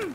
Oh!